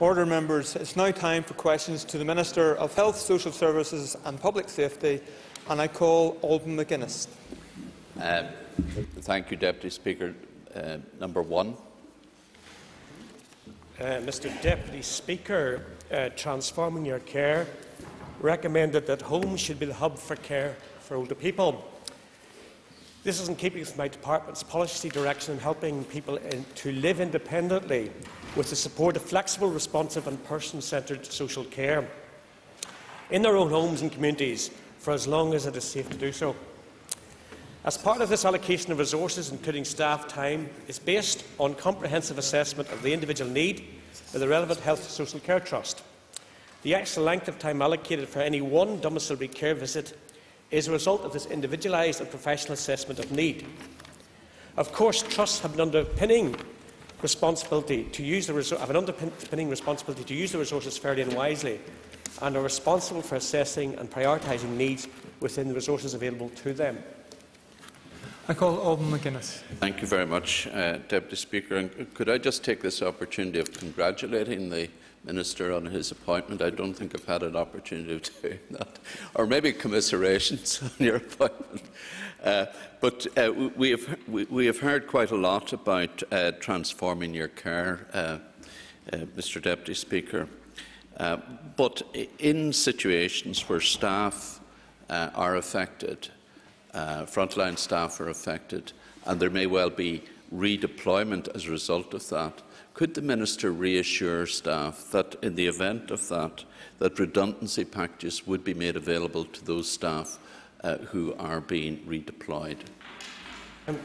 Order members, it's now time for questions to the Minister of Health, Social Services and Public Safety, and I call Alban Maginness. Um, thank you, Deputy Speaker. Uh, number one. Uh, Mr Deputy Speaker, uh, Transforming Your Care recommended that homes should be the hub for care for older people. This is in keeping with my department's policy direction in helping people in, to live independently with the support of flexible, responsive and person-centred social care in their own homes and communities for as long as it is safe to do so. As part of this allocation of resources, including staff time, is based on comprehensive assessment of the individual need by the relevant Health and Social Care Trust. The actual length of time allocated for any one domiciliary care visit is a result of this individualised and professional assessment of need. Of course, trusts have an underpinning responsibility to use the have an underpinning responsibility to use the resources fairly and wisely, and are responsible for assessing and prioritising needs within the resources available to them. I call Alban Maginness. Thank you very much, uh, Deputy Speaker. And could I just take this opportunity of congratulating the Minister on his appointment. I don't think I've had an opportunity of doing that. Or maybe commiserations on your appointment. Uh, but uh, we, have, we, we, have heard quite a lot about uh, transforming your care, uh, uh, Mr Deputy Speaker. Uh, but in situations where staff are affected, frontline staff are affected, and there may well be redeployment as a result of that, could the Minister reassure staff that in the event of that, that redundancy packages would be made available to those staff uh, who are being redeployed. Um,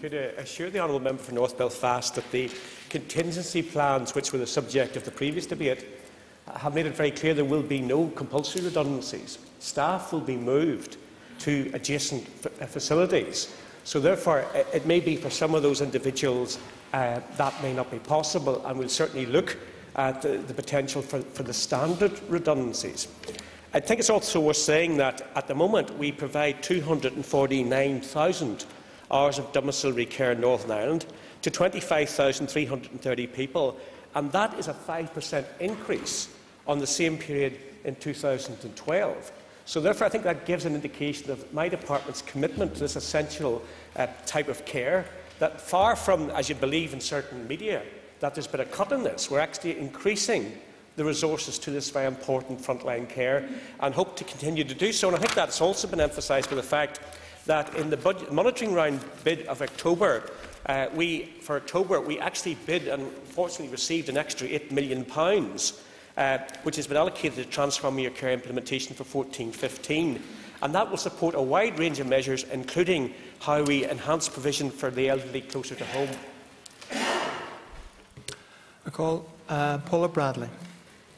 could I assure the Honourable Member for North Belfast that the contingency plans which were the subject of the previous debate have made it very clear there will be no compulsory redundancies. Staff will be moved to adjacent uh, facilities. So therefore, it may be for some of those individuals uh, that may not be possible, and we'll certainly look at the, the potential for, for the standard redundancies. I think it's also worth saying that at the moment we provide 249,000 hours of domiciliary care in Northern Ireland to 25,330 people, and that is a 5% increase on the same period in 2012. So therefore, I think that gives an indication of my department's commitment to this essential uh, type of care that far from, as you believe in certain media, that there's been a cut in this, we're actually increasing the resources to this very important frontline care and hope to continue to do so. And I think that's also been emphasised by the fact that in the budget monitoring round bid of October, uh, we, for October, we actually bid and fortunately received an extra £8 million, uh, which has been allocated to Transform Your Care implementation for 14-15 and that will support a wide range of measures, including how we enhance provision for the elderly closer to home. I call uh, Paula Bradley.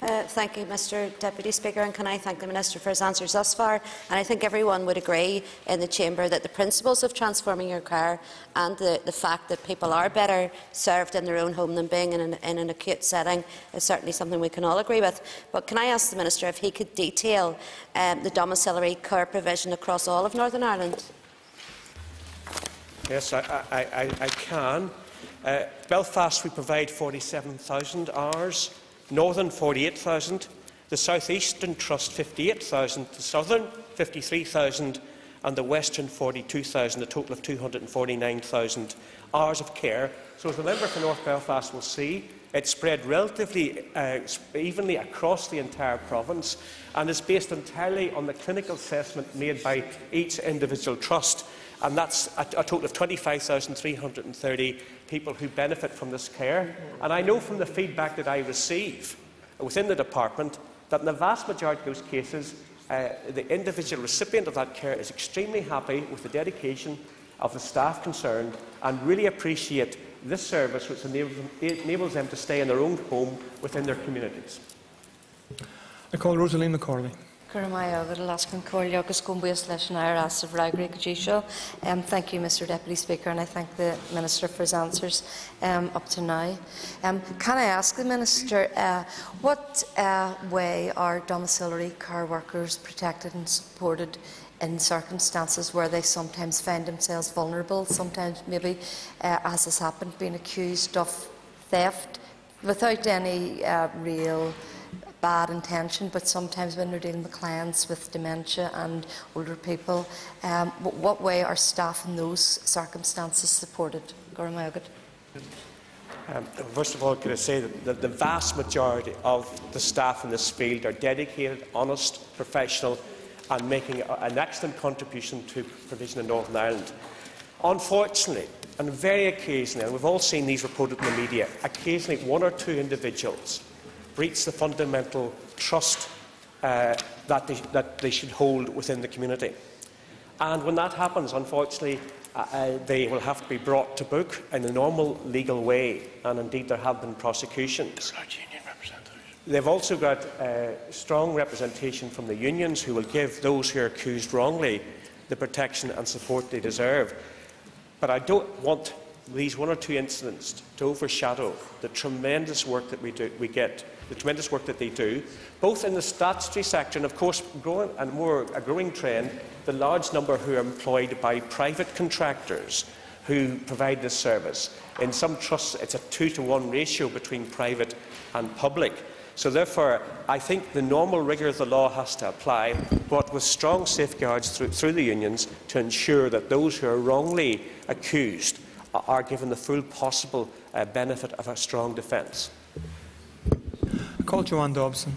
Uh, thank you, Mr Deputy Speaker, and can I thank the Minister for his answers thus far. And I think everyone would agree in the Chamber that the principles of transforming your care and the, the fact that people are better served in their own home than being in an, in an acute setting is certainly something we can all agree with. But can I ask the Minister if he could detail um, the domiciliary care provision across all of Northern Ireland? Yes, I, I, I, I can. Uh, Belfast, we provide 47,000 hours Northern 48,000, the South Eastern Trust 58,000, the Southern 53,000 and the Western 42,000, a total of 249,000 hours of care. So as the member for North Belfast will see, it's spread relatively uh, evenly across the entire province and is based entirely on the clinical assessment made by each individual trust. And that's a, a total of 25,330 people who benefit from this care. And I know from the feedback that I receive within the department that in the vast majority of those cases, uh, the individual recipient of that care is extremely happy with the dedication of the staff concerned and really appreciate this service which enables them, enables them to stay in their own home within their communities. I call Rosaleen McCorley. Um, thank you, Mr Deputy Speaker, and I thank the Minister for his answers um, up to now. Um, can I ask the Minister uh, what uh, way are domiciliary care workers protected and supported in circumstances where they sometimes find themselves vulnerable, sometimes maybe, uh, as has happened, being accused of theft, without any uh, real bad intention, but sometimes when they're dealing with clients with dementia and older people, um, wh- what way are staff in those circumstances supported? Gormagat. Um, first of all, can I say that the, the vast majority of the staff in this field are dedicated, honest, professional, and making an excellent contribution to provision in Northern Ireland. Unfortunately, and very occasionally, and we've all seen these reported in the media, occasionally one or two individuals breach the fundamental trust uh, that, they, that they should hold within the community. And when that happens, unfortunately, uh, uh, they will have to be brought to book in the normal legal way, and indeed there have been prosecutions. They've also got uh, strong representation from the unions who will give those who are accused wrongly the protection and support they deserve. But I don't want these one or two incidents to overshadow the tremendous work that we, do, we get, the tremendous work that they do, both in the statutory sector and, of course, growing, and more a growing trend, the large number who are employed by private contractors who provide this service. In some trusts, it's a two to one ratio between private and public. So therefore, I think the normal rigour of the law has to apply, but with strong safeguards through, through the unions to ensure that those who are wrongly accused are given the full possible uh, benefit of a strong defence. I call Jo-Anne Dobson.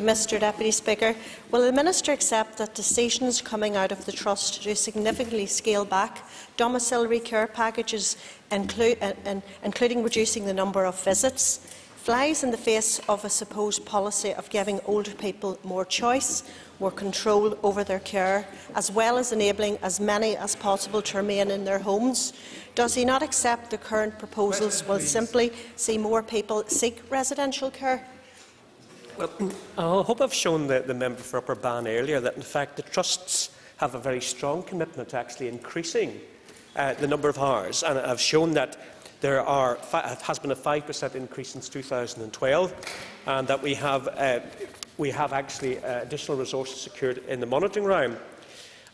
Mr Deputy Speaker, will the Minister accept that decisions coming out of the Trust to significantly scale back domiciliary care packages, inclu uh, in, including reducing the number of visits, flies in the face of a supposed policy of giving older people more choice, more control over their care, as well as enabling as many as possible to remain in their homes? Does he not accept the current proposals will simply see more people seek residential care? Well, I hope I've shown the, the member for Upper Bann earlier that, in fact, the trusts have a very strong commitment to actually increasing uh, the number of hours, and I've shown that there are, has been a 5% increase since 2012, and that we have, uh, we have actually uh, additional resources secured in the monitoring round.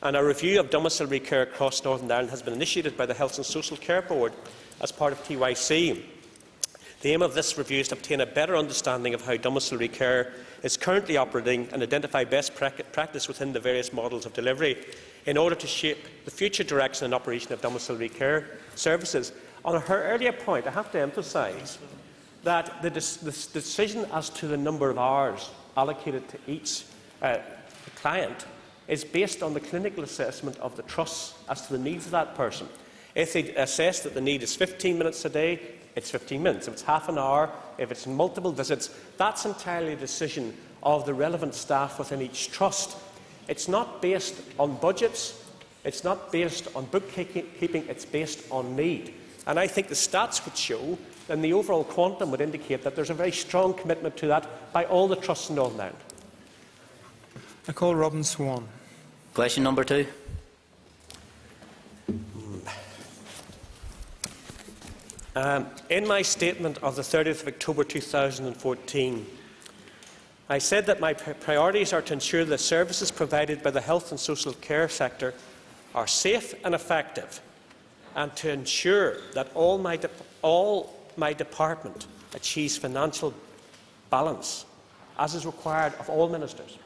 And a review of domiciliary care across Northern Ireland has been initiated by the Health and Social Care Board as part of TYC. The aim of this review is to obtain a better understanding of how domiciliary care is currently operating and identify best practice within the various models of delivery in order to shape the future direction and operation of domiciliary care services. On her earlier point, I have to emphasise that the, the, decision as to the number of hours allocated to each uh, client is based on the clinical assessment of the trust as to the needs of that person. If they assess that the need is 15 minutes a day, it's 15 minutes. If it's half an hour, if it's multiple visits, that's entirely a decision of the relevant staff within each trust. It's not based on budgets, it's not based on bookkeeping, it's based on need. And I think the stats would show, and the overall quantum would indicate that there's a very strong commitment to that by all the trusts in Northern Ireland. I call Robin Swann. Question number two. Um, in my statement of the 30th of October 2014, I said that my priorities are to ensure that the services provided by the health and social care sector are safe and effective, and to ensure that all my, all my department achieves financial balance, as is required of all ministers.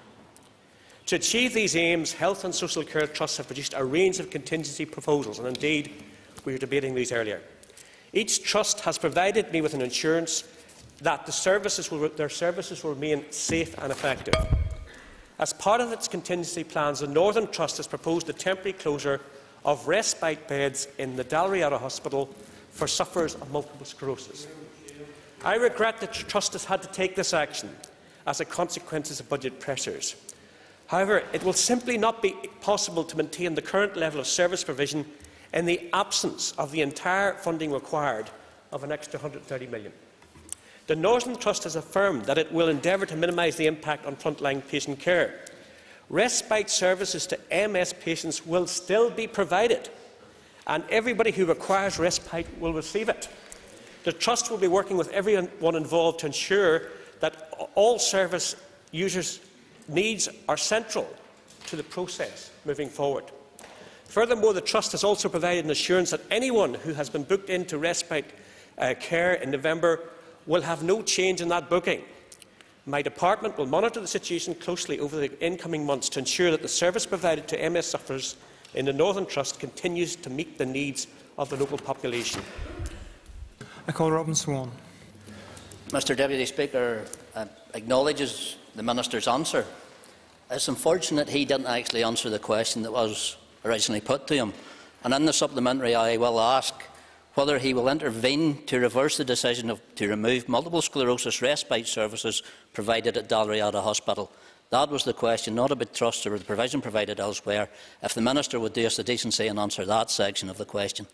To achieve these aims, Health and Social Care Trusts have produced a range of contingency proposals, and indeed, we were debating these earlier. Each trust has provided me with an assurance that the services will, their services will remain safe and effective. As part of its contingency plans, the Northern Trust has proposed the temporary closure of respite beds in the Dalriada Hospital for sufferers of multiple sclerosis. I regret that the Trust has had to take this action as a consequence of budget pressures. However, it will simply not be possible to maintain the current level of service provision in the absence of the entire funding required of an extra 130 million. The Northern Trust has affirmed that it will endeavour to minimise the impact on frontline patient care. Respite services to MS patients will still be provided, and everybody who requires respite will receive it. The Trust will be working with everyone involved to ensure that all service users' needs are central to the process moving forward. Furthermore, the Trust has also provided an assurance that anyone who has been booked into respite uh, care in November will have no change in that booking. My department will monitor the situation closely over the incoming months to ensure that the service provided to MS sufferers in the Northern Trust continues to meet the needs of the local population. I call Robin Swann. Mr Deputy Speaker uh, acknowledges the Minister's answer. It's unfortunate he didn't actually answer the question that was originally put to him. And in the supplementary, I will ask whether he will intervene to reverse the decision of, to remove multiple sclerosis respite services provided at Dalriada Hospital. That was the question, not about trusts or the provision provided elsewhere. If the Minister would do us the decency and answer that section of the question.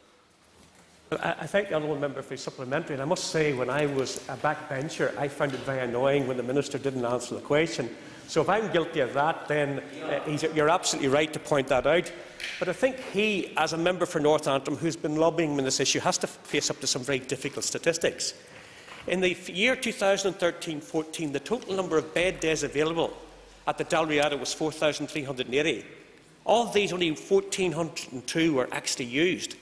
I, thank the honourable member for his supplementary, and I must say, when I was a backbencher, I found it very annoying when the minister didn't answer the question. So if I'm guilty of that, then uh, you're absolutely right to point that out. But I think he, as a member for North Antrim, who's been lobbying on this issue, has to face up to some very difficult statistics. In the year 2013-14, the total number of bed days available at the Dalriada was 4,380. Of these, only 1,402 were actually used.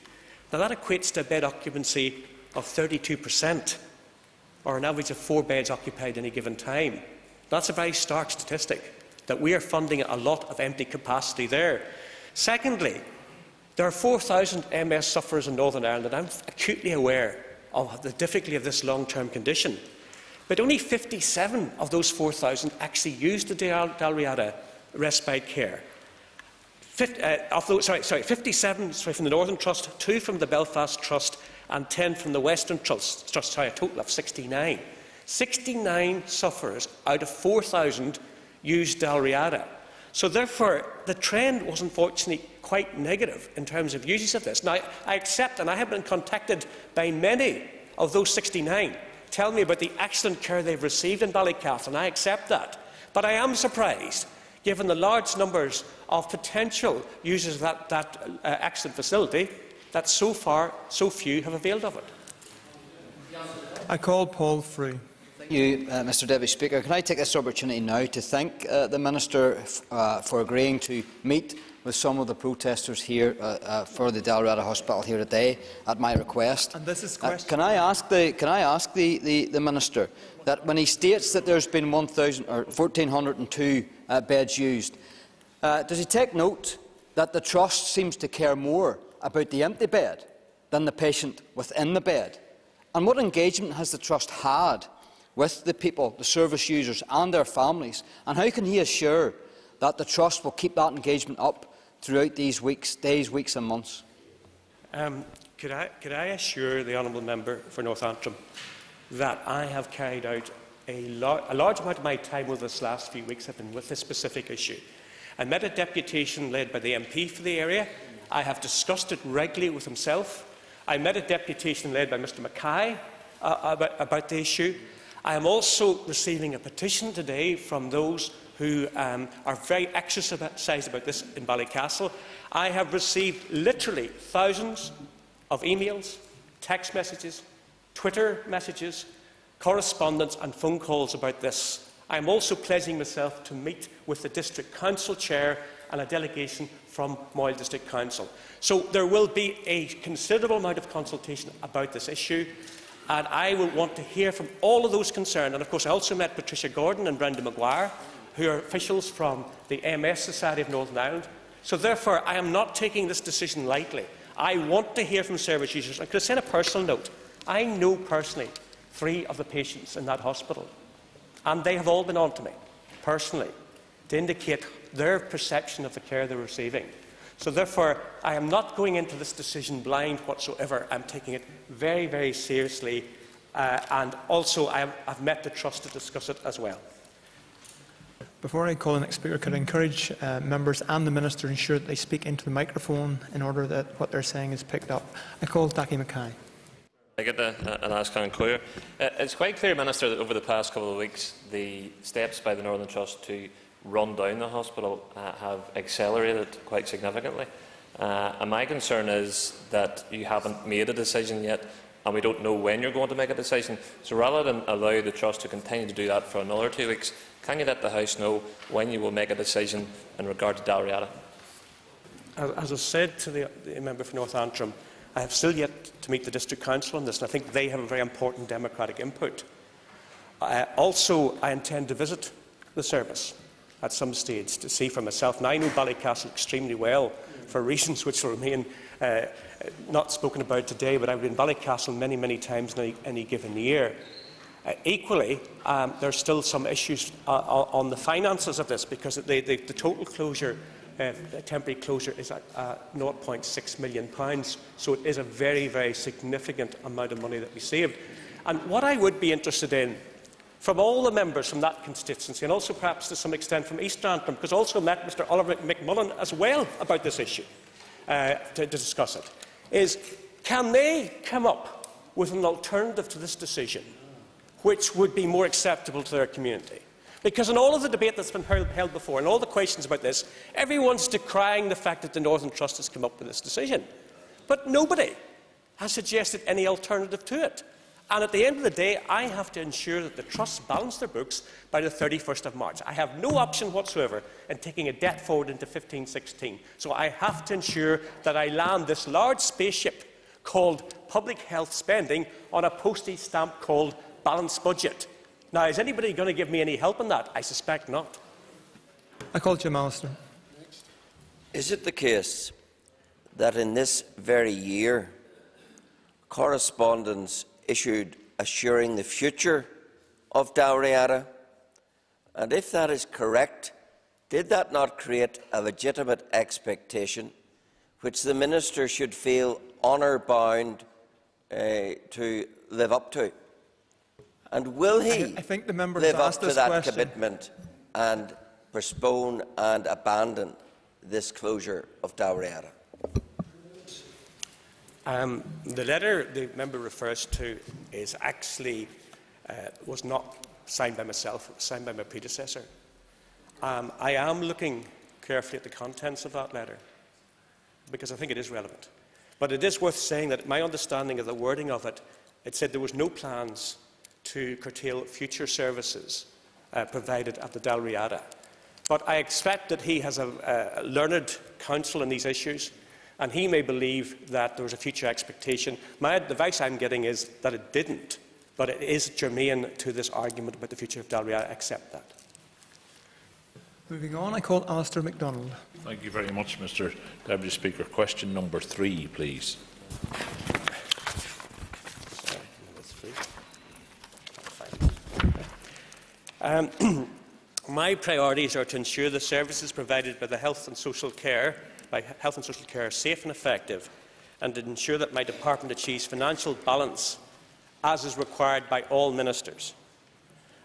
Now, that equates to a bed occupancy of 32%, or an average of four beds occupied at any given time. That's a very stark statistic, that we are funding a lot of empty capacity there. Secondly, there are 4,000 MS sufferers in Northern Ireland, and I'm acutely aware of the difficulty of this long-term condition. But only 57 of those 4,000 actually used the Dalriada respite care. 50, uh, sorry, sorry, 57 sorry, from the Northern Trust, 2 from the Belfast Trust, and 10 from the Western Trust, Trust sorry, a total of 69. 69 sufferers out of 4,000 used Dalriada. So therefore, the trend was unfortunately quite negative in terms of uses of this. Now, I accept, and I have been contacted by many of those 69, tell me about the excellent care they've received in Ballycastle, and I accept that. But I am surprised, given the large numbers of potential users of that, that uh, excellent facility, that so far so few have availed of it. I call Paul Frew. Thank you, uh, Mr Deputy Speaker. Can I take this opportunity now to thank uh, the Minister uh, for agreeing to meet with some of the protesters here uh, uh, for the Dalriada Hospital here today at my request. And this is Uh, can I ask, the, can I ask the, the, the Minister that when he states that there's been 1,000 or 1,402 uh, beds used, uh, does he take note that the Trust seems to care more about the empty bed than the patient within the bed? And what engagement has the Trust had with the people, the service users and their families? And how can he assure that the Trust will keep that engagement up throughout these weeks, days, weeks and months? Um, could, I, could I assure the Honourable Member for North Antrim that I have carried out a, lar a large amount of my time over this last few weeks have been with this specific issue. I met a deputation led by the MP for the area. I have discussed it regularly with himself. I met a deputation led by Mr Mackay uh, about, about the issue. I am also receiving a petition today from those who um, are very exercised about this in Ballycastle. I have received literally thousands of emails, text messages, Twitter messages, correspondence and phone calls about this. I am also pledging myself to meet with the District Council Chair and a delegation from Moyle District Council. So there will be a considerable amount of consultation about this issue and I will want to hear from all of those concerned. And of course I also met Patricia Gordon and Brenda Maguire who are officials from the MS Society of Northern Ireland. So therefore I am not taking this decision lightly. I want to hear from service users. And could send a personal note, I know personally three of the patients in that hospital. And they have all been on to me, personally, to indicate their perception of the care they're receiving. So therefore, I am not going into this decision blind whatsoever. I'm taking it very, very seriously. Uh, and also, I have, I've met the Trust to discuss it as well. Before I call the next speaker, could I encourage uh, members and the Minister to ensure that they speak into the microphone in order that what they're saying is picked up? I call Daithí McKay. I get the, and ask Con clear. Uh, it's quite clear, Minister, that over the past couple of weeks, the steps by the Northern Trust to run down the hospital uh, have accelerated quite significantly. Uh, and my concern is that you haven't made a decision yet, and we don't know when you're going to make a decision. So rather than allow the Trust to continue to do that for another two weeks, can you let the House know when you will make a decision in regard to Dalriada? As, I said to the, the member for North Antrim, I have still yet to meet the District Council on this, and I think they have a very important democratic input. Uh, also, I intend to visit the service at some stage to see for myself. And I know Ballycastle extremely well for reasons which will remain uh, not spoken about today, but I would in Ballycastle many, many times in any, any given year. Uh, equally, um, there are still some issues uh, on the finances of this because the, the, the total closure, uh, temporary closure, is at uh, £0.6 million. Pounds, so it is a very, very significant amount of money that we saved. And what I would be interested in from all the members from that constituency and also perhaps to some extent from East Antrim, because I also met Mr Oliver McMullen as well about this issue. Uh, to, to discuss it, is can they come up with an alternative to this decision which would be more acceptable to their community? Because in all of the debate that's been held before and all the questions about this, everyone's decrying the fact that the Northern Trust has come up with this decision. But nobody has suggested any alternative to it. And at the end of the day, I have to ensure that the trusts balance their books by the 31st of March. I have no option whatsoever in taking a debt forward into 1516. So I have to ensure that I land this large spaceship called public health spending on a postage stamp called balanced budget. Now, is anybody going to give me any help on that? I suspect not. I call Jim Allister. Is it the case that in this very year, correspondence issued assuring the future of Dalriada? And if that is correct, did that not create a legitimate expectation which the Minister should feel honour bound uh, to live up to? And will he I, I think the member live up to that question. commitment and postpone and abandon this closure of Dalriada? Um, the letter the member refers to is actually uh, was not signed by myself, it was signed by my predecessor. Um, I am looking carefully at the contents of that letter because I think it is relevant. But it is worth saying that my understanding of the wording of it, it said there was no plans to curtail future services uh, provided at the Dalriada. But I expect that he has a, a learned counsel in these issues and he may believe that there was a future expectation. My advice I'm getting is that it didn't, but it is germane to this argument about the future of Dalriada. I accept that. Moving on, I call Alasdair McDonnell. Thank you very much, Mr Deputy Speaker. Question number three, please. Um, my priorities are to ensure the services provided by the Health and Social Care by health and social care safe and effective and to ensure that my department achieves financial balance as is required by all ministers.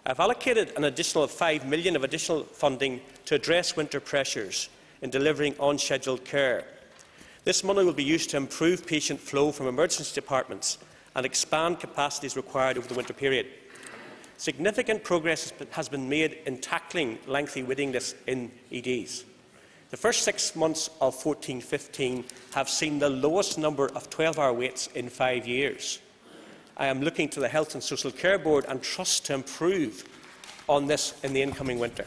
I have allocated an additional £5 million of additional funding to address winter pressures in delivering unscheduled care. This money will be used to improve patient flow from emergency departments and expand capacities required over the winter period. Significant progress has been made in tackling lengthy waiting lists in EDs. The first six months of 14-15 have seen the lowest number of 12-hour waits in five years. I am looking to the Health and Social Care Board and Trust to improve on this in the incoming winter.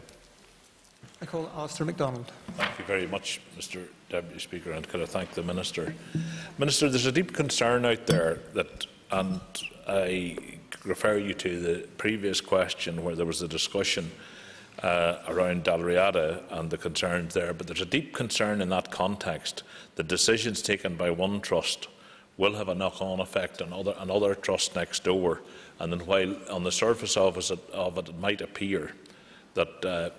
I call Alasdair McDonnell. Thank you very much, Mr Deputy Speaker, and could I thank the Minister. Minister, there's a deep concern out there that, and I refer you to the previous question where there was a discussion uh, around Dalriada and the concerns there, but there's a deep concern in that context that decisions taken by one trust will have a knock-on effect on other, on other trusts next door. And then while on the surface of it, of it, it might appear that, uh,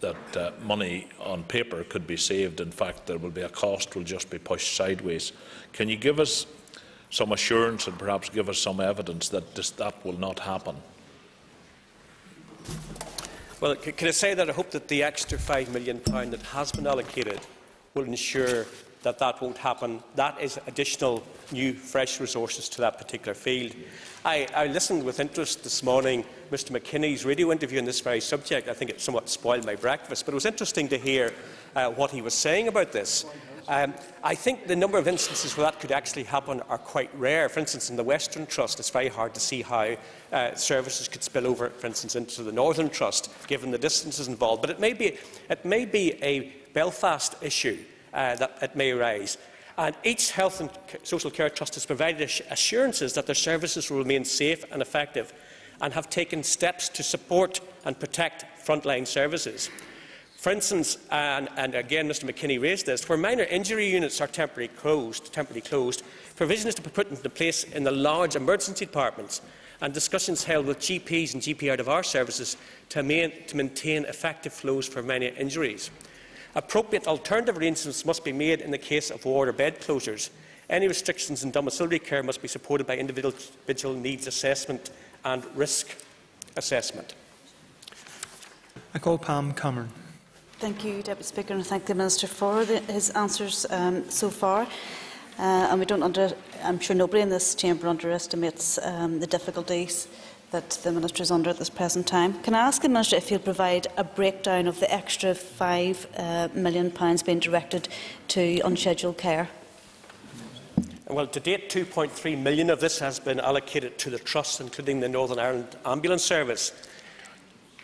that uh, money on paper could be saved, in fact there will be a cost will just be pushed sideways. Can you give us some assurance and perhaps give us some evidence that this, that will not happen? Well, can I say that I hope that the extra £5 million that has been allocated will ensure that that won't happen. That is additional new, fresh resources to that particular field. I, I listened with interest this morning Mr McKinney's radio interview on this very subject. I think it somewhat spoiled my breakfast, but it was interesting to hear uh, what he was saying about this. Um, I think the number of instances where that could actually happen are quite rare. For instance, in the Western Trust, it's very hard to see how uh, services could spill over, for instance, into the Northern Trust, given the distances involved. But it may be, it may be a Belfast issue uh, that it may arise. And each health and social care trust has provided assurances that their services will remain safe and effective. and have taken steps to support and protect frontline services. For instance, and, and, again Mr McKinney raised this, where minor injury units are temporarily closed, temporarily closed, provision is to be put into place in the large emergency departments and discussions held with GPs and GP out of our services to, main, to maintain effective flows for minor injuries. Appropriate alternative arrangements must be made in the case of ward or bed closures. Any restrictions in domiciliary care must be supported by individual needs assessment and risk assessment. I call Pam Cameron. Thank you, Deputy Speaker, and thank the Minister for the, his answers um, so far. Uh, and we don't under, I'm sure nobody in this chamber underestimates um, the difficulties that the Minister is under at this present time. Can I ask the Minister if he'll provide a breakdown of the extra £5 uh, million pounds being directed to unscheduled care? Well, to date, 2.3 million of this has been allocated to the Trust, including the Northern Ireland Ambulance Service.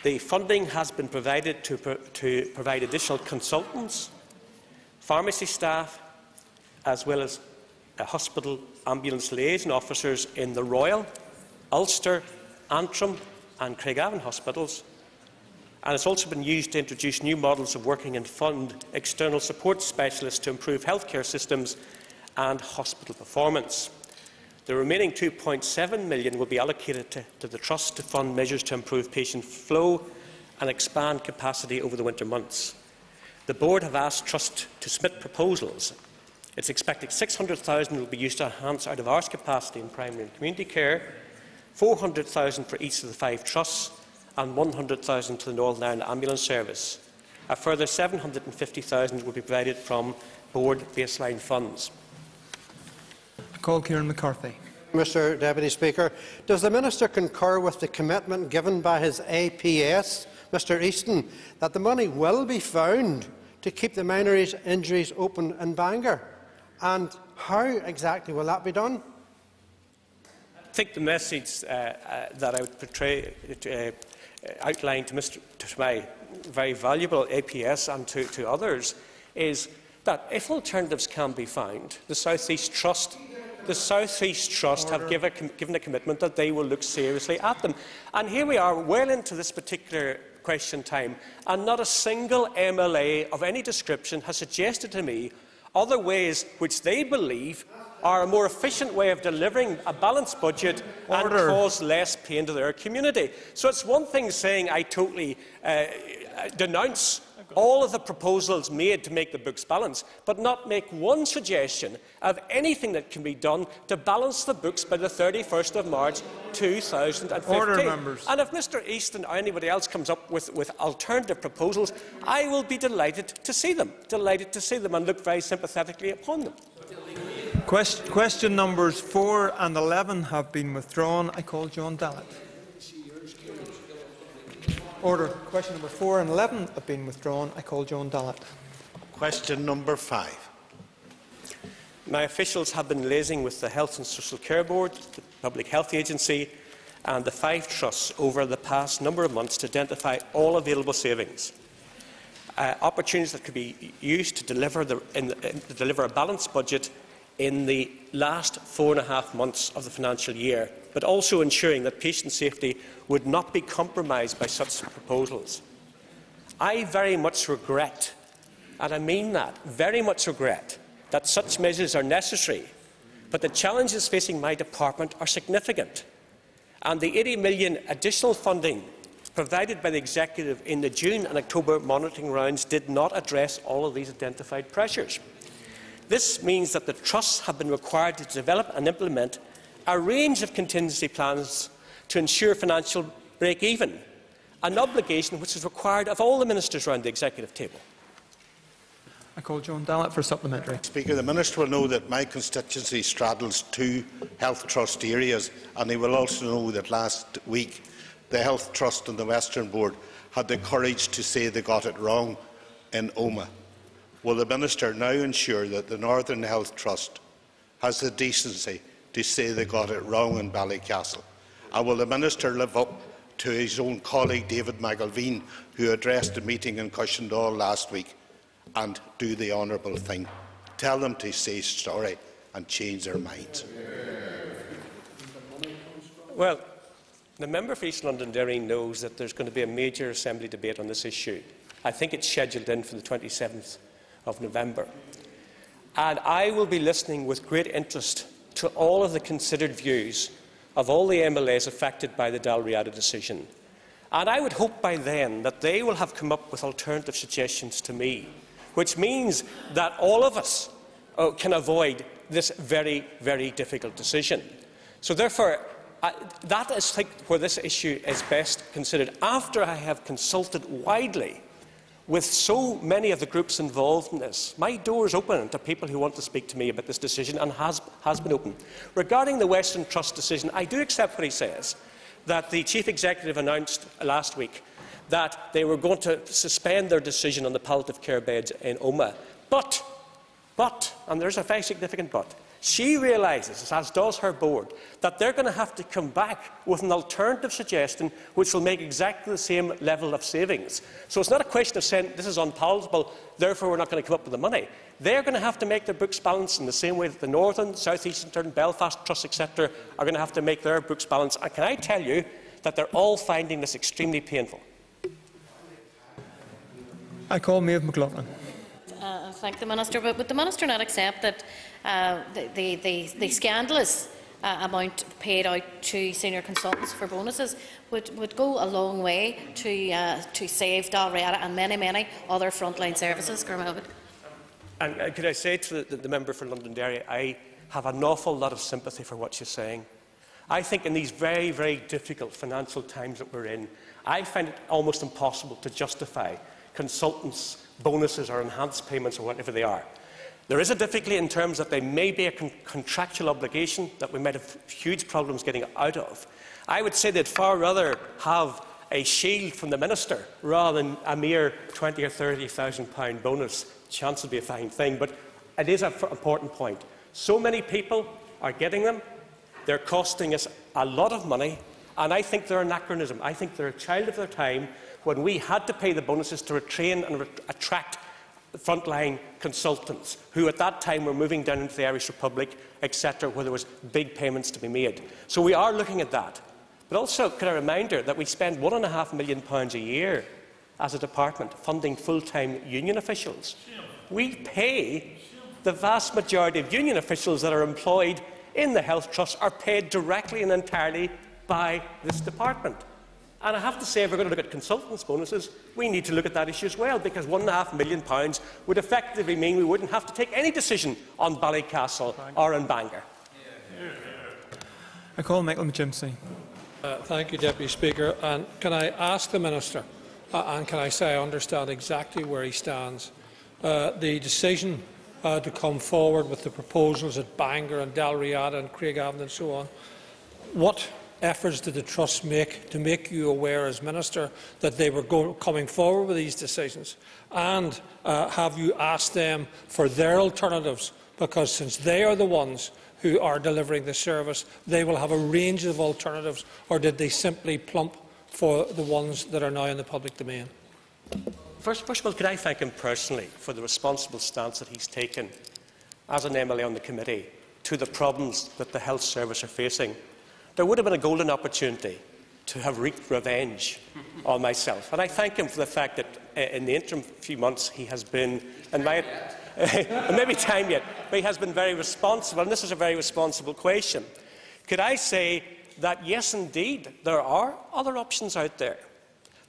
The funding has been provided to, pro to provide additional consultants, pharmacy staff, as well as hospital ambulance liaison officers in the Royal, Ulster, Antrim and Craigavon hospitals. And it's also been used to introduce new models of working and fund external support specialists to improve healthcare systems and hospital performance. The remaining 2.7 million will be allocated to, to the Trust to fund measures to improve patient flow and expand capacity over the winter months. The Board have asked Trust to submit proposals it's expected 600,000 will be used to enhance out of hours capacity in primary and community care, 400,000 for each of the five trusts, and 100,000 to the Northern Ireland Ambulance Service. A further 750,000 will be provided from board baseline funds. I call Kieran McCarthy. Mr Deputy Speaker, does the Minister concur with the commitment given by his APS, Mr Easton, that the money will be found to keep the minor injuries open in Bangor? And how exactly will that be done? I think the message uh, uh, that I would portray, uh, outline to, Mr, to my very valuable APS and to, to others is that if alternatives can be found, the South East Trust the South East Trust Order. have give a, given a commitment that they will look seriously at them. And here we are, well into this particular question time, and not a single MLA of any description has suggested to me other ways which they believe are a more efficient way of delivering a balanced budget Order. and cause less pain to their community. So it's one thing saying I totally uh, denounce all of the proposals made to make the books balance, but not make one suggestion of anything that can be done to balance the books by the 31st of March 2015. Order, members. And if Mr Easton or anybody else comes up with, with alternative proposals, I will be delighted to see them, delighted to see them and look very sympathetically upon them. Quest question numbers 4 and 11 have been withdrawn. I call John Dallat. Order. Question number 4 and 11 have been withdrawn. I call John Dallat. Question number 5. My officials have been liaising with the Health and Social Care Board, the Public Health Agency and the five trusts over the past number of months to identify all available savings. Uh, opportunities that could be used to deliver, the, in, in, to deliver a balanced budget in the last four and a half months of the financial year, but also ensuring that patient safety would not be compromised by such proposals. I very much regret, and I mean that, very much regret, that such measures are necessary, but the challenges facing my department are significant. And the 80 million additional funding provided by the Executive in the June and October monitoring rounds did not address all of these identified pressures. This means that the trusts have been required to develop and implement a range of contingency plans to ensure financial break-even, an obligation which is required of all the ministers around the executive table. I call John Dallat for supplementary. Speaker, the Minister will know that my constituency straddles two health trust areas, and he will also know that last week the Health Trust and the Western Board had the courage to say they got it wrong in Omagh. Will the Minister now ensure that the Northern Health Trust has the decency to say they got it wrong in Ballycastle? And will the Minister live up to his own colleague David McIlveen, who addressed the meeting in Cushendall last week, and do the honourable thing? Tell them to say sorry and change their minds. Well, The member for East Londonderry knows that there's going to be a major Assembly debate on this issue. I think it's scheduled in for the 27th of November. And I will be listening with great interest to all of the considered views of all the MLAs affected by the Dalriada decision. And I would hope by then that they will have come up with alternative suggestions to me, which means that all of us uh, can avoid this very, very difficult decision. So therefore, I, that is where this issue is best considered. After I have consulted widely with so many of the groups involved in this, my door is open to people who want to speak to me about this decision and has, has been open. Regarding the Western Trust decision, I do accept what he says, that the Chief Executive announced last week that they were going to suspend their decision on the palliative care beds in Omagh. But, but, and there's a very significant but, she realises, as does her board, that they're going to have to come back with an alternative suggestion which will make exactly the same level of savings. So it's not a question of saying this is unpalatable, therefore we're not going to come up with the money. They're going to have to make their books balance in the same way that the Northern, South Eastern, Belfast Trust, etc., are going to have to make their books balance. And can I tell you that they're all finding this extremely painful? I call Maeve McLaughlin. Uh, thank the Minister. But would the Minister not accept that uh, the, the, the, the scandalous uh, amount paid out to senior consultants for bonuses would, would go a long way to, uh, to save Dalriada and many, many other frontline services. And could I say to the, the member for Londonderry, I have an awful lot of sympathy for what she's saying. I think in these very, very difficult financial times that we're in, I find it almost impossible to justify consultants' bonuses or enhanced payments or whatever they are. There is a difficulty in terms that there may be a con contractual obligation that we might have huge problems getting out of. I would say they'd far rather have a shield from the minister rather than a mere 20 or 30,000 pound bonus. Chance would be a fine thing, but it is an important point. So many people are getting them. They're costing us a lot of money, and I think they're anachronism. I think they're a child of their time when we had to pay the bonuses to retrain and re attract frontline consultants who at that time were moving down into the Irish Republic, etc., where there was big payments to be made. So we are looking at that. But also, could I remind her that we spend £1.5 million a year as a department funding full-time union officials. We pay the vast majority of union officials that are employed in the Health Trust are paid directly and entirely by this department. And I have to say, if we're going to look at consultants' bonuses, we need to look at that issue as well, because £1.5 million would effectively mean we wouldn't have to take any decision on Ballycastle or on Bangor. I call Michael McGimpsey. Uh, thank you, Deputy Speaker. And can I ask the Minister, uh, and can I say I understand exactly where he stands, uh, the decision uh, to come forward with the proposals at Bangor and Dalriada and Craigavon and so on, what efforts did the Trust make to make you aware as Minister that they were go coming forward with these decisions? And uh, have you asked them for their alternatives? Because since they are the ones who are delivering the service, they will have a range of alternatives, or did they simply plump for the ones that are now in the public domain? First, first of all, could I thank him personally for the responsible stance that he's taken as an MLA on the committee to the problems that the health service are facing there would have been a golden opportunity to have wreaked revenge on myself. And I thank him for the fact that uh, in the interim few months he has been, and my, uh, maybe time yet, but he has been very responsible, and this is a very responsible question. Could I say that, yes, indeed, there are other options out there,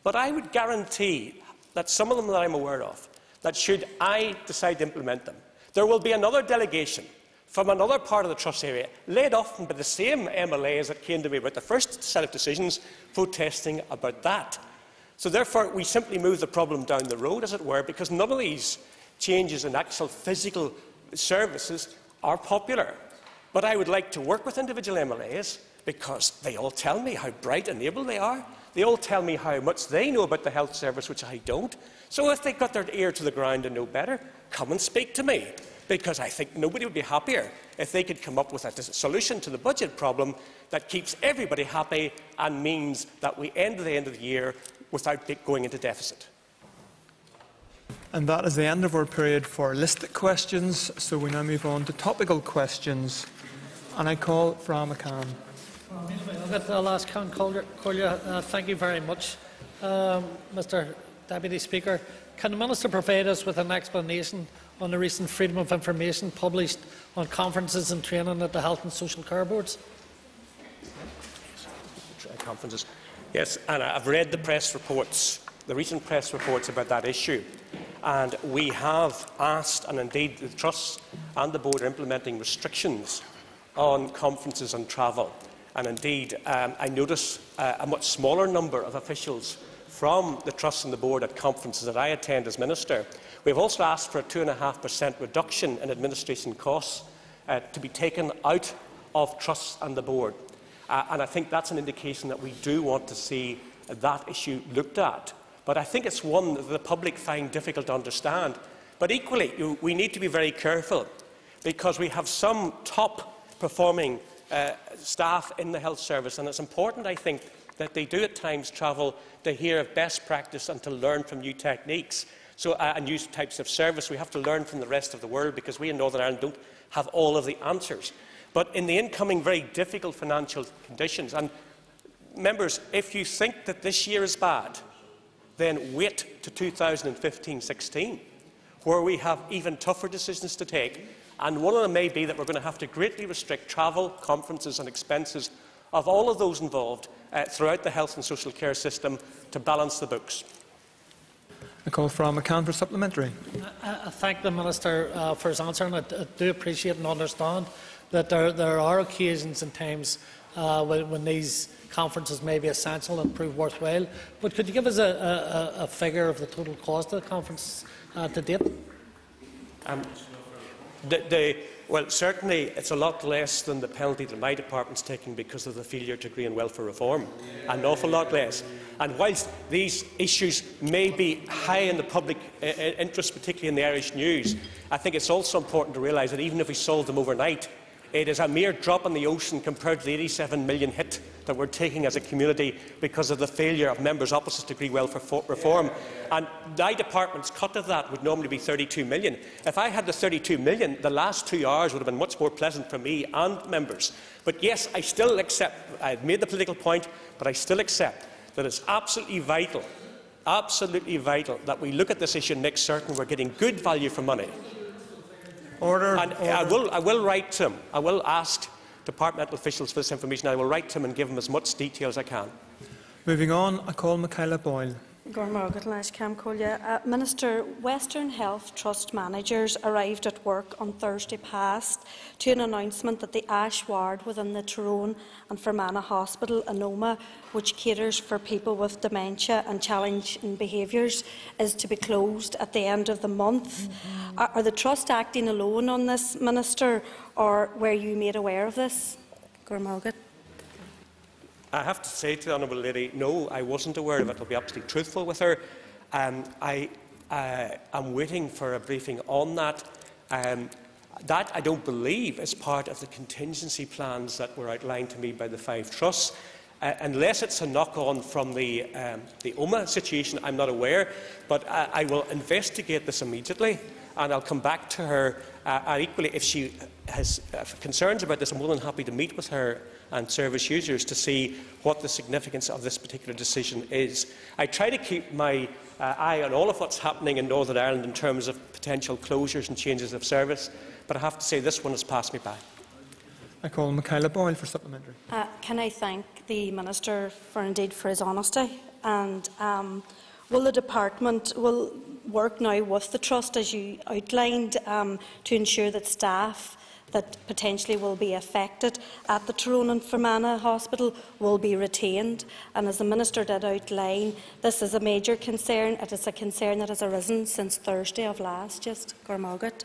but I would guarantee that some of them that I'm aware of, that should I decide to implement them, there will be another delegation from another part of the Trust area, led often by the same MLAs that came to me about the first set of decisions, protesting about that. So therefore, we simply move the problem down the road, as it were, because none of these changes in actual physical services are popular. But I would like to work with individual MLAs because they all tell me how bright and able they are. They all tell me how much they know about the health service, which I don't. So if they've got their ear to the ground and know better, come and speak to me because I think nobody would be happier if they could come up with a solution to the budget problem that keeps everybody happy and means that we end at the end of the year without going into deficit. And that is the end of our period for listed questions. So we now move on to topical questions. And I call Fra McCann. Margaret, I'll ask Con Collier. Uh, thank you very much, um, Mr Deputy Speaker. Can the Minister provide us with an explanation on the recent Freedom of Information published on conferences and training at the Health and Social Care Boards? Conferences. Yes, Anna, I've read the press reports, the recent press reports about that issue. And we have asked, and indeed the Trust and the Board are implementing restrictions on conferences and travel. And indeed, um, I notice uh, a much smaller number of officials from the Trust and the Board at conferences that I attend as Minister. We have also asked for a 2.5% reduction in administration costs uh, to be taken out of trusts and the Board. Uh, and I think that's an indication that we do want to see that issue looked at. But I think it's one that the public find difficult to understand. But equally, you, we need to be very careful because we have some top performing uh, staff in the health service, and it's important, I think, that they do at times travel to hear of best practice and to learn from new techniques so, uh, and new types of service. We have to learn from the rest of the world because we in Northern Ireland don't have all of the answers. But in the incoming very difficult financial conditions, and members, if you think that this year is bad, then wait to 2015-16, where we have even tougher decisions to take. And one of them may be that we're going to have to greatly restrict travel, conferences and expenses of all of those involved uh, throughout the health and social care system to balance the books. A call Fra McCann for supplementary. I, I thank the Minister uh, for his answer and I, I, do appreciate and understand that there, there are occasions and times uh, when, when these conferences may be essential and prove worthwhile. But could you give us a, a, a figure of the total cost of the conference uh, to date? Um, the, the, well, certainly it's a lot less than the penalty that my department's taking because of the failure to agree on welfare reform. An awful lot less. And whilst these issues may be high in the public uh, interest, particularly in the Irish news, I think it's also important to realise that even if we solve them overnight, it is a mere drop in the ocean compared to the 87 million hit that we're taking as a community because of the failure of members opposite degree for reform. And my department's cut of that would normally be 32 million. If I had the 32 million, the last two hours would have been much more pleasant for me and members. But yes, I still accept, I've made the political point, but I still accept that it's absolutely vital, absolutely vital that we look at this issue and make certain we're getting good value for money. Order. And order. I will, I will write to him. I will ask departmental officials for this information. I will write to him and give him as much detail as I can. Moving on, I call Michaela Boyle. Uh, Minister, Western Health Trust managers arrived at work on Thursday past to an announcement that the Ash ward within the Tyrone and Fermanagh Hospital, in Omagh, which caters for people with dementia and challenging behaviours, is to be closed at the end of the month. Mm -hmm. Are, are the Trust acting alone on this, Minister, or were you made aware of this? Go raibh maith agat. I have to say to the Honourable Lady, no, I wasn't aware of it. I'll be absolutely truthful with her. Um, I uh, am waiting for a briefing on that. Um, that, I don't believe, is part of the contingency plans that were outlined to me by the five trusts. Uh, unless it's a knock-on from the, um, the Omagh situation, I'm not aware. But I, I will investigate this immediately and I'll come back to her. Uh, and equally, if she has uh, concerns about this, I'm more than happy to meet with her and service users to see what the significance of this particular decision is. I try to keep my uh, eye on all of what's happening in Northern Ireland in terms of potential closures and changes of service, but I have to say this one has passed me by. I call Michaela Boyle for supplementary. Uh, can I thank the Minister for indeed for his honesty and um, will the department will work now with the trust as you outlined um, to ensure that staff that potentially will be affected at the Tyrone and Fermanagh Hospital will be retained. And as the Minister did outline, this is a major concern. It is a concern that has arisen since Thursday of last, just Go raibh maith agat.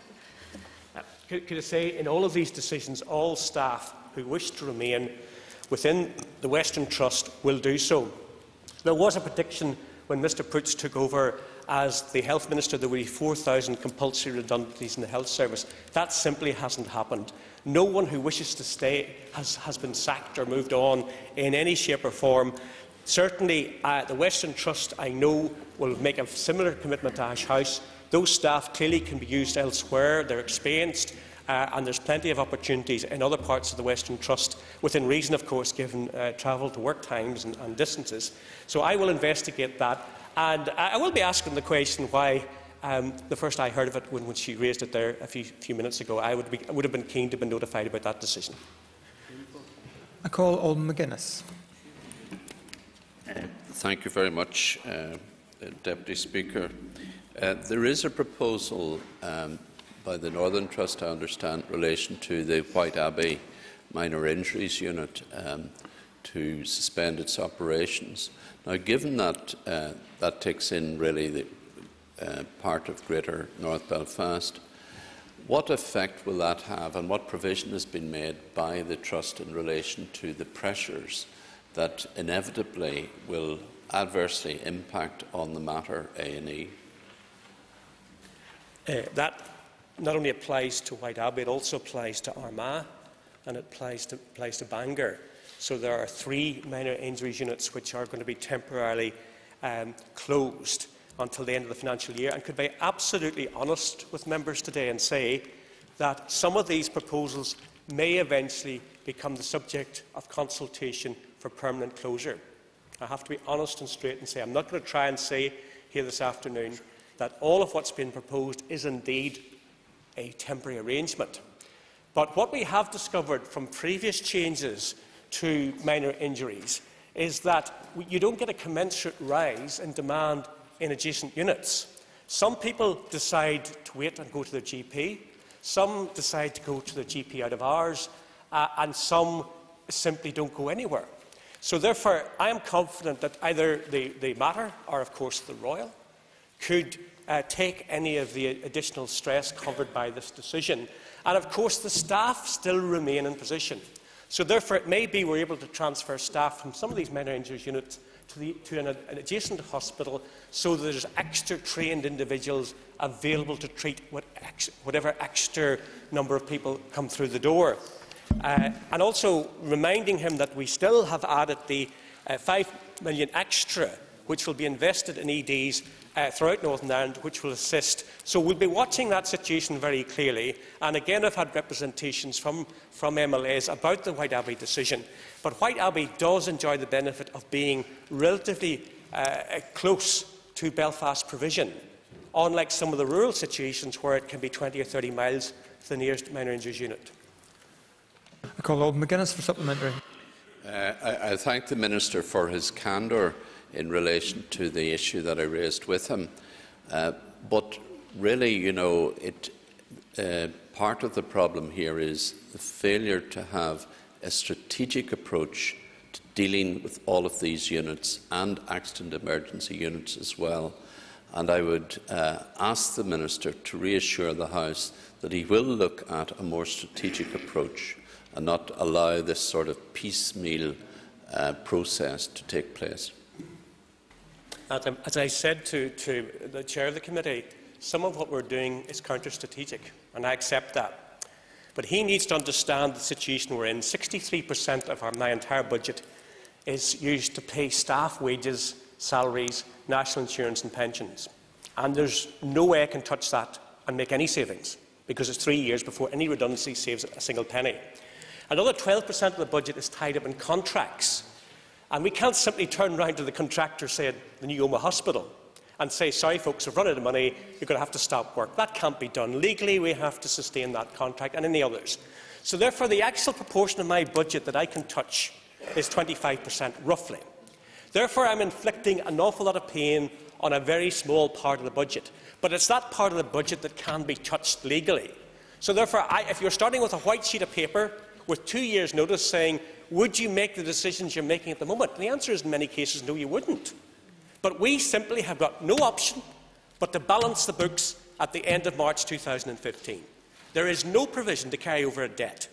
Could, could I say, in all of these decisions, all staff who wish to remain within the Western Trust will do so. There was a prediction when Mr Poots took over as the Health Minister there would be 4,000 compulsory redundancies in the health service. That simply hasn't happened. No one who wishes to stay has, has been sacked or moved on in any shape or form. Certainly, uh, the Western Trust, I know, will make a similar commitment to Ash House. Those staff clearly can be used elsewhere. They're experienced. Uh, and there's plenty of opportunities in other parts of the Western Trust. within reason, of course, given uh, travel to work times and, and distances. So I will investigate that. And I, I will be asking the question why um, the first I heard of it when, when she raised it there a few, few minutes ago, I would, be, would have been keen to be notified about that decision. I call Alban Maginness. Thank you very much, uh, Deputy Speaker. Uh, there is a proposal um, by the Northern Trust, I understand, in relation to the Whiteabbey Minor Injuries Unit um, to suspend its operations. Now, given that uh, that takes in really the uh, part of Greater North Belfast, what effect will that have and what provision has been made by the Trust in relation to the pressures that inevitably will adversely impact on the Mater A&E? Uh, that not only applies to Whiteabbey, it also applies to Armagh and it applies to, applies to Bangor. So there are three minor injuries units which are going to be temporarily um, closed until the end of the financial year and could be absolutely honest with members today and say that some of these proposals may eventually become the subject of consultation for permanent closure. I have to be honest and straight and say I'm not going to try and say here this afternoon that all of what's been proposed is indeed a temporary arrangement. But what we have discovered from previous changes to minor injuries is that you don't get a commensurate rise in demand in adjacent units. Some people decide to wait and go to their GP, some decide to go to their GP out of hours, uh, and some simply don't go anywhere. So therefore, I am confident that either the, the Mater or, of course, the Royal could uh, take any of the additional stress covered by this decision. And of course, the staff still remain in position. So therefore, it may be we're able to transfer staff from some of these minor injuries units to, the, to an, an, adjacent hospital so that there's extra trained individuals available to treat what ex, whatever extra number of people come through the door. Uh, and also reminding him that we still have added the uh, 5 million extra which will be invested in EDs uh, throughout Northern Ireland, which will assist. So we'll be watching that situation very clearly. And again, I've had representations from, from MLAs about the Whiteabbey decision. But Whiteabbey does enjoy the benefit of being relatively uh, close to Belfast provision, unlike some of the rural situations where it can be 20 or 30 miles to the nearest minor injuries unit. I call Alban Maginness for supplementary. Uh, I, I thank the Minister for his candour in relation to the issue that I raised with him. Uh, but really, you know, it, uh, part of the problem here is the failure to have a strategic approach to dealing with all of these units and accident emergency units as well. And I would uh, ask the Minister to reassure the House that he will look at a more strategic approach and not allow this sort of piecemeal uh, process to take place. Um, as I said to, to the chair of the committee, some of what we're doing is counter-strategic, and I accept that. But he needs to understand the situation we're in. 63% of our, my entire budget is used to pay staff wages, salaries, national insurance and pensions. And there's no way I can touch that and make any savings, because it's three years before any redundancy saves a single penny. Another 12% of the budget is tied up in contracts and we can't simply turn around to the contractor, say, the New Hospital, and say, sorry, folks, we've run out of money, you're going to have to stop work. That can't be done. Legally, we have to sustain that contract and any others. So therefore, the actual proportion of my budget that I can touch is 25%, roughly. Therefore, I'm inflicting an awful lot of pain on a very small part of the budget. But it's that part of the budget that can be touched legally. So therefore, I, if you're starting with a white sheet of paper with two years' notice saying would you make the decisions you're making at the moment? And the answer is in many cases, no, you wouldn't. But we simply have got no option but to balance the books at the end of March 2015. There is no provision to carry over a debt.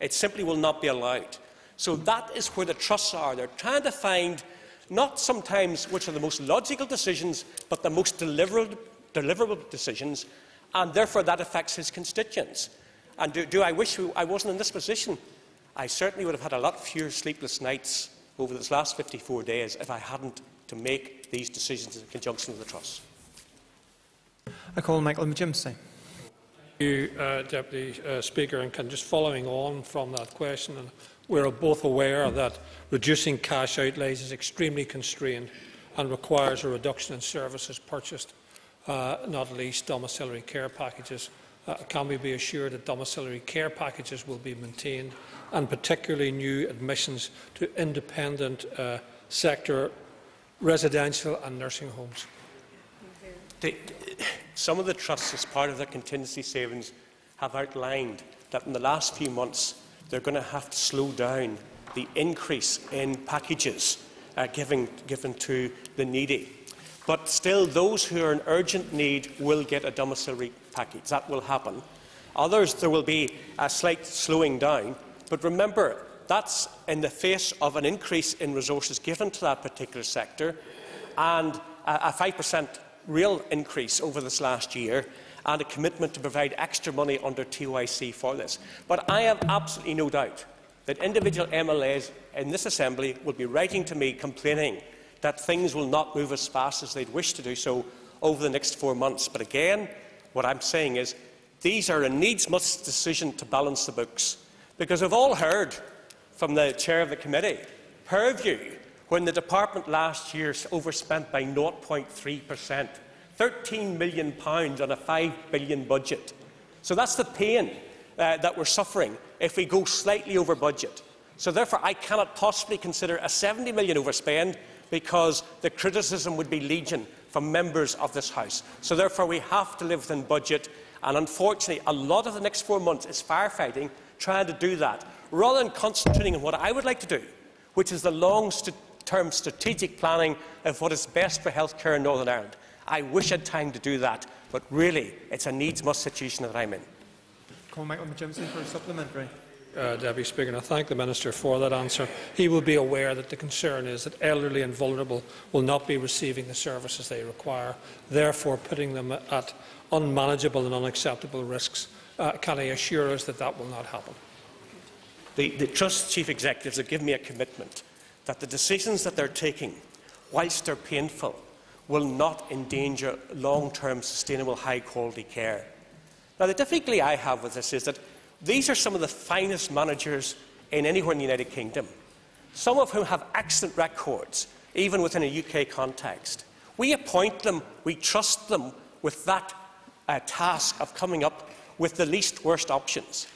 It simply will not be allowed. So that is where the trusts are. They're trying to find not sometimes which are the most logical decisions, but the most deliverable, decisions, and therefore that affects his constituents. And do, do I wish I wasn't in this position? I certainly would have had a lot fewer sleepless nights over this last 54 days if I hadn't to make these decisions in conjunction with the Trust. I call Michael McGimpsey. Thank you, uh, Deputy uh, Speaker, and can just following on from that question, and We are both aware that reducing cash outlays is extremely constrained and requires a reduction in services purchased, uh, not least domiciliary care packages. Uh, can we be assured that domiciliary care packages will be maintained, and particularly new admissions to independent uh, sector residential and nursing homes? Some of the trusts, as part of their contingency savings, have outlined that in the last few months they're going to have to slow down the increase in packages uh, given to the needy. But still, those who are in urgent need will get a domiciliary package. That will happen. Others, there will be a slight slowing down. But remember, that's in the face of an increase in resources given to that particular sector and a 5% real increase over this last year and a commitment to provide extra money under TYC for this. But I have absolutely no doubt that individual MLAs in this Assembly will be writing to me complaining that things will not move as fast as they'd wish to do so over the next four months. But again, what I'm saying is these are a needs-must decision to balance the books. Because we've all heard from the chair of the committee, her view, when the department last year overspent by 0.3 per cent. £13 million on a £5 billion budget. So that's the pain uh, that we're suffering if we go slightly over budget. So therefore, I cannot possibly consider a £70 million overspend because the criticism would be legion from members of this House. So therefore, we have to live within budget. And unfortunately, a lot of the next four months is firefighting trying to do that, rather than concentrating on what I would like to do, which is the long-term strategic planning of what is best for healthcare in Northern Ireland. I wish I had time to do that, but really, it's a needs-must situation that I'm in. Call Michael McGimpsey for a supplementary. Uh, Deputy Speaker, and I thank the Minister for that answer. He will be aware that the concern is that elderly and vulnerable will not be receiving the services they require, therefore putting them at unmanageable and unacceptable risks. Uh, can he assure us that that will not happen? The, the Trust Chief Executives have given me a commitment that the decisions that they're taking, whilst they're painful, will not endanger long-term sustainable high-quality care. Now, the difficulty I have with this is that these are some of the finest managers in anywhere in the United Kingdom, some of whom have excellent records, even within a UK context. We appoint them, we trust them with that uh, task of coming up with the least worst options.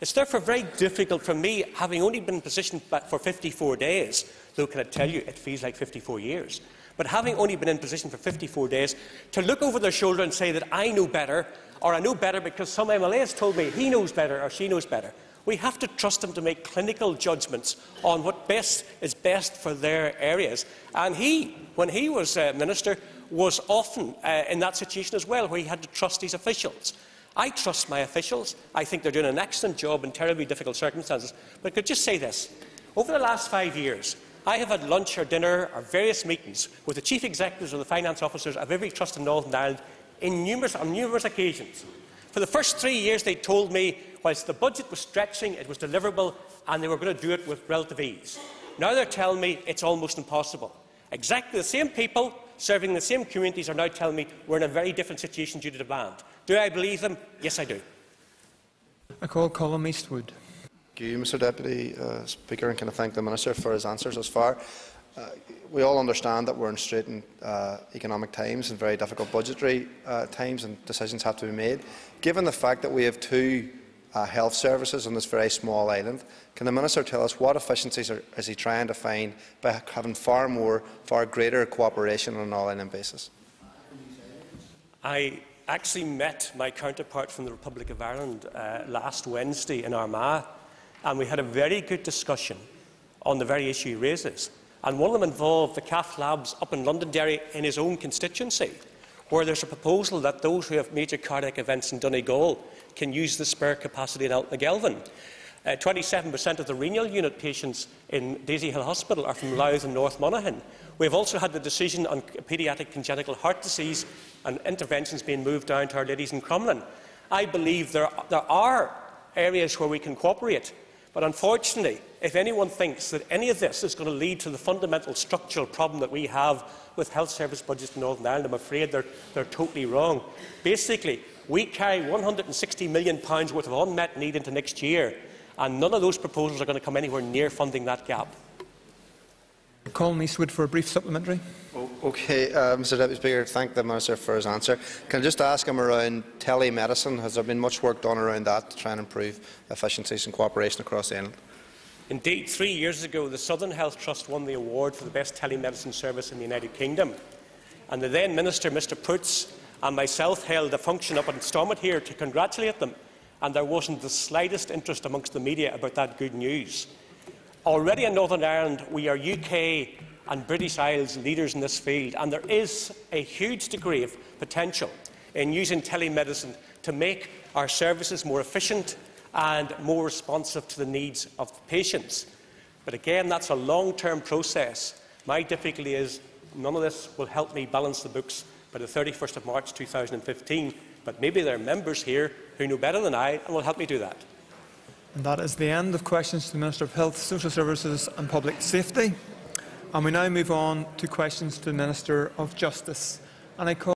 It's therefore very difficult for me, having only been in position for 54 days, though can I tell you it feels like 54 years, but having only been in position for 54 days, to look over their shoulder and say that I know better, or I know better because some MLA has told me he knows better or she knows better. We have to trust them to make clinical judgments on what best is best for their areas. And he, when he was uh, Minister, was often uh, in that situation as well, where he had to trust his officials. I trust my officials. I think they're doing an excellent job in terribly difficult circumstances. But I could just say this. Over the last five years, I have had lunch or dinner or various meetings with the chief executives or the finance officers of every trust in Northern Ireland in numerous, on numerous occasions. For the first three years, they told me, whilst the budget was stretching, it was deliverable, and they were going to do it with relative ease. Now they're telling me it's almost impossible. Exactly the same people serving the same communities are now telling me we're in a very different situation due to demand. Do I believe them? Yes, I do. I call Colin Eastwood. Thank you, Mr Deputy uh, Speaker, and can I thank the Minister for his answers thus far. Uh, we all understand that we're in straitened uh, economic times and very difficult budgetary uh, times and decisions have to be made. Given the fact that we have two uh, health services on this very small island, can the Minister tell us what efficiencies are, is he trying to find by having far more, far greater cooperation on an all-island basis? I actually met my counterpart from the Republic of Ireland uh, last Wednesday in Armagh and we had a very good discussion on the very issue he raises. And one of them involved the cath labs up in Londonderry in his own constituency, where there's a proposal that those who have major cardiac events in Donegal can use the spare capacity in Altnagelvin. 27% uh, of the renal unit patients in Daisy-Hill Hospital are from Louth and North Monaghan. We've also had the decision on paediatric congenital heart disease and interventions being moved down to Our Ladies in Crumlin. I believe there, there are areas where we can cooperate but unfortunately, if anyone thinks that any of this is going to lead to the fundamental structural problem that we have with health service budgets in Northern Ireland, I'm afraid they're, they're totally wrong. Basically, we carry £160 million worth of unmet need into next year, and none of those proposals are going to come anywhere near funding that gap. Colin Eastwood for a brief supplementary. O- Okay, uh, Mr Deputy Speaker, thank the Minister for his answer. Can I just ask him around telemedicine? Has there been much work done around that to try and improve efficiencies and cooperation across the island? Indeed, three years ago, the Southern Health Trust won the award for the best telemedicine service in the United Kingdom. And the then Minister, Mr Poots, and myself held a function up in Stormont here to congratulate them, and there wasn't the slightest interest amongst the media about that good news. Already in Northern Ireland, we are UK and British Isles leaders in this field, and there is a huge degree of potential in using telemedicine to make our services more efficient and more responsive to the needs of patients. But again, that's a long-term process. My difficulty is none of this will help me balance the books by the 31st of March 2015, but maybe there are members here who know better than I and will help me do that. And that is the end of questions to the Minister of Health, Social Services and Public Safety. And we now move on to questions to the Minister of Justice. And I call